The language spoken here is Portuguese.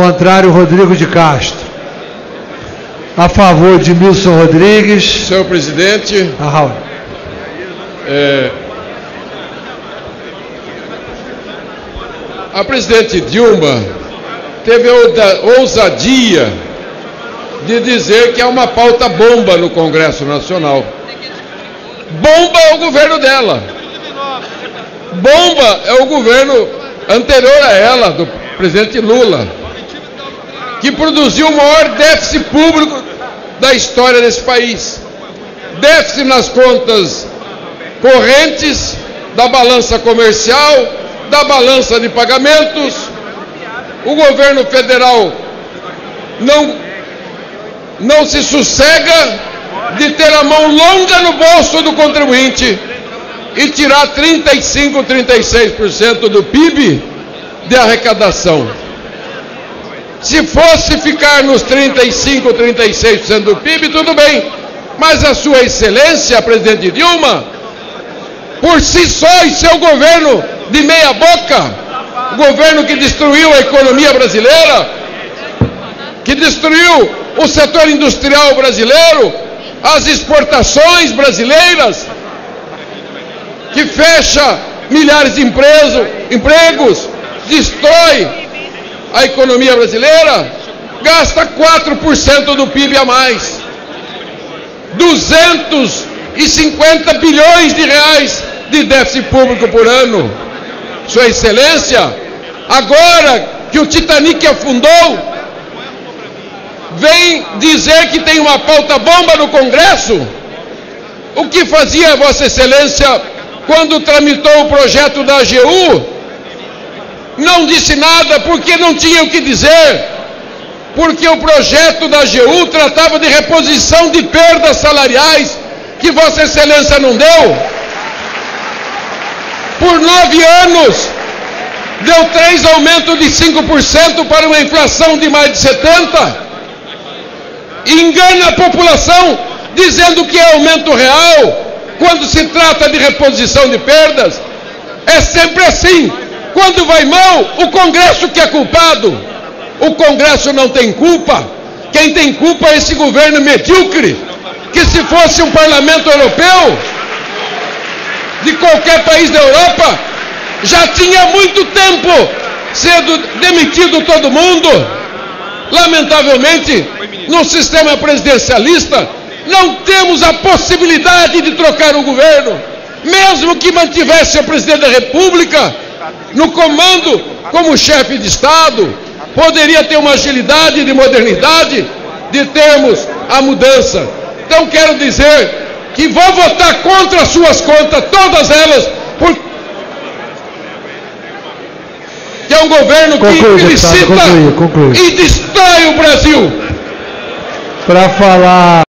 Contrário, Rodrigo de Castro. A favor, de Milson Rodrigues. Senhor presidente, A Raul. é, a presidente Dilma teve a ousadia de dizer que há uma pauta bomba no Congresso Nacional. Bomba é o governo dela. Bomba é o governo anterior a ela, do presidente Lula, que produziu o maior déficit público da história desse país. Déficit nas contas correntes, da balança comercial, da balança de pagamentos. O governo federal não, não se sossega de ter a mão longa no bolso do contribuinte e tirar 35, 36% do PIB de arrecadação. Se fosse ficar nos 35, 36% do PIB, tudo bem. Mas a sua excelência, presidente Dilma, por si só e seu governo de meia boca, o governo que destruiu a economia brasileira, que destruiu o setor industrial brasileiro, as exportações brasileiras, que fecha milhares de empreso- empregos, destrói a economia brasileira, gasta 4% do PIB a mais. 250 bilhões de reais de déficit público por ano. Sua Excelência, agora que o Titanic afundou, vem dizer que tem uma pauta bomba no Congresso? O que fazia Vossa Excelência quando tramitou o projeto da AGU? Não disse nada porque não tinha o que dizer. Porque o projeto da AGU tratava de reposição de perdas salariais que Vossa Excelência não deu. Por nove anos, deu três aumentos de 5% para uma inflação de mais de 70%. Engana a população dizendo que é aumento real, quando se trata de reposição de perdas. É sempre assim. Quando vai mal, o Congresso que é culpado. O Congresso não tem culpa. Quem tem culpa é esse governo medíocre, que se fosse um parlamento europeu, de qualquer país da Europa, já tinha muito tempo sendo demitido todo mundo. Lamentavelmente, no sistema presidencialista, não temos a possibilidade de trocar o governo, mesmo que mantivesse o presidente da República no comando como chefe de Estado, poderia ter uma agilidade de modernidade de termos a mudança. Então quero dizer que vou votar contra as suas contas, todas elas, porque é um governo que conclui. e destrói o Brasil. Para falar